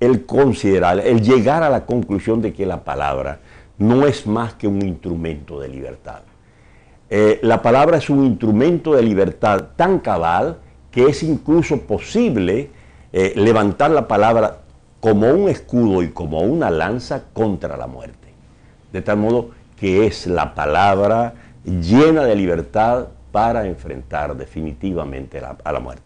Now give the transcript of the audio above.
el considerar, el llegar a la conclusión de que la palabra no es más que un instrumento de libertad. Eh, la palabra es un instrumento de libertad tan cabal que es incluso posible eh, levantar la palabra como un escudo y como una lanza contra la muerte. De tal modo que es la palabra llena de libertad para enfrentar definitivamente a la muerte.